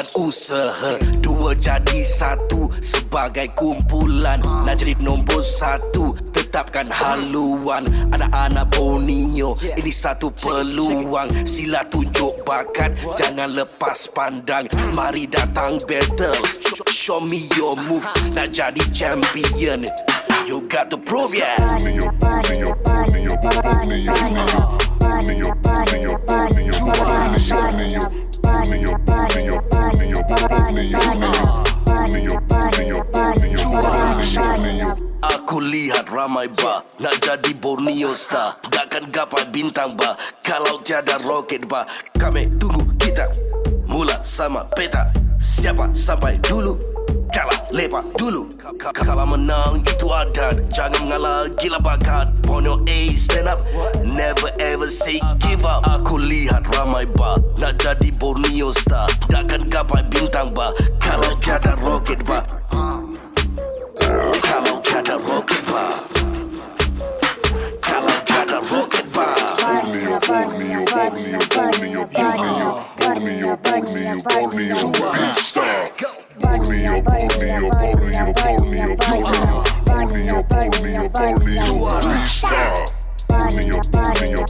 dan usaha. Dua jadi satu sebagai kumpulan. Nak jadi nombor satu tetapkan haluan. Anak-anak Borneo ini satu peluang. Sila tunjuk bakat jangan lepas pandang. Mari datang battle. Show me your move. Nak jadi champion. You got to prove yeah Aku lihat ramai ba Nak jadi Borneo star. Takkan gapai bintang ba Kalau tiada roket ba Kami tunggu kita. Mula sama peta. Siapa sampai dulu? Kalah lepak dulu. K- Kalau menang itu adat. Jangan mengalah gila bakat. Borneo A stand up. Never ever say give up. Aku lihat ramai ba Nak jadi Borneo star. Takkan gapai bintang ba Kalau tiada roket ba Borneo, Borneo, Borneo, Borneo, Borneo, Borneo, Borneo, stop. Borneo, Borneo, Borneo, Borneo, Borneo, Borneo, Borneo, Borneo, stop. Borneo, Borneo,